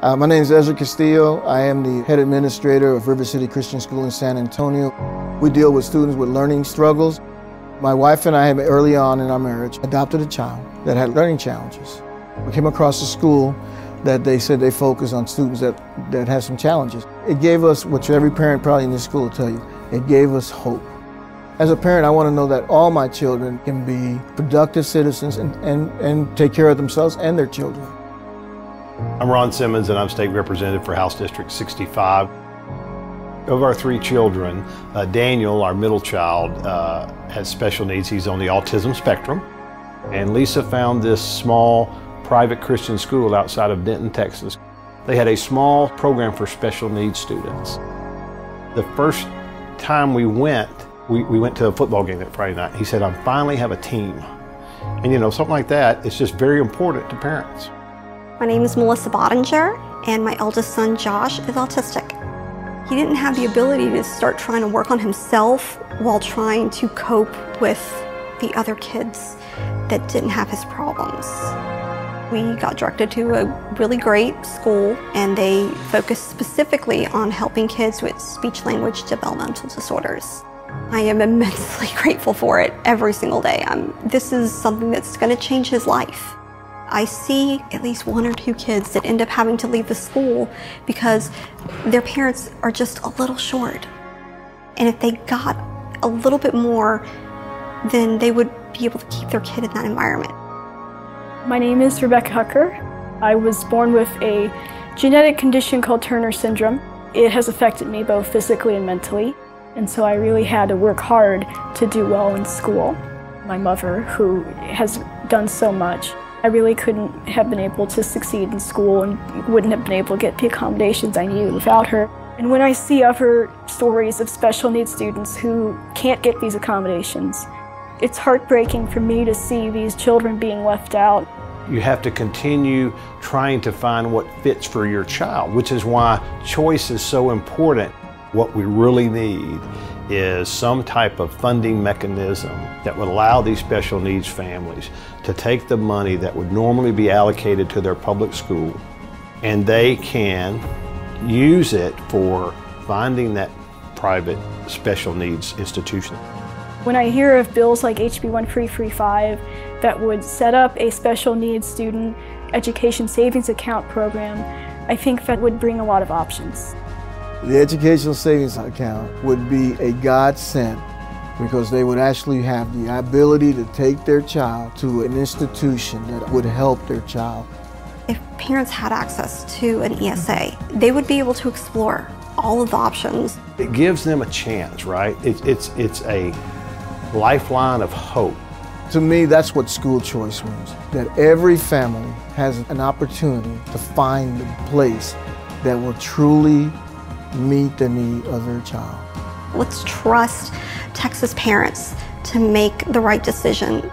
Uh, my name is Ezra Castillo. I am the head administrator of River City Christian School in San Antonio. We deal with students with learning struggles. My wife and I, early on in our marriage, adopted a child that had learning challenges. We came across a school that they said they focus on students that, that have some challenges. It gave us, which every parent probably in this school will tell you, it gave us hope. As a parent, I want to know that all my children can be productive citizens and, and, and take care of themselves and their children. I'm Ron Simmons and I'm state representative for House District 65. Of our three children, uh, Daniel, our middle child, uh, has special needs. He's on the autism spectrum. And Lisa found this small private Christian school outside of Denton, Texas. They had a small program for special needs students. The first time we went, we, we went to a football game that Friday night. He said, I finally have a team. And you know, something like that, it's just very important to parents. My name is Melissa Bottinger, and my eldest son, Josh, is autistic. He didn't have the ability to start trying to work on himself while trying to cope with the other kids that didn't have his problems. We got directed to a really great school, and they focused specifically on helping kids with speech language developmental disorders. I am immensely grateful for it every single day. I'm, this is something that's going to change his life. I see at least one or two kids that end up having to leave the school because their parents are just a little short. And if they got a little bit more, then they would be able to keep their kid in that environment. My name is Rebecca Hucker. I was born with a genetic condition called Turner syndrome. It has affected me both physically and mentally, and so I really had to work hard to do well in school. My mother, who has done so much, I really couldn't have been able to succeed in school and wouldn't have been able to get the accommodations I needed without her. And when I see other stories of special needs students who can't get these accommodations, it's heartbreaking for me to see these children being left out. You have to continue trying to find what fits for your child, which is why choice is so important. What we really need is some type of funding mechanism that would allow these special needs families to take the money that would normally be allocated to their public school and they can use it for finding that private special needs institution. When I hear of bills like HB 1335 that would set up a special needs student education savings account program, I think that would bring a lot of options. The educational savings account would be a godsend because they would actually have the ability to take their child to an institution that would help their child. If parents had access to an ESA, they would be able to explore all of the options. It gives them a chance, right? It, it's, it's a lifeline of hope. To me, that's what school choice means, that every family has an opportunity to find the place that will truly meet the need of their child. Let's trust Texas parents to make the right decision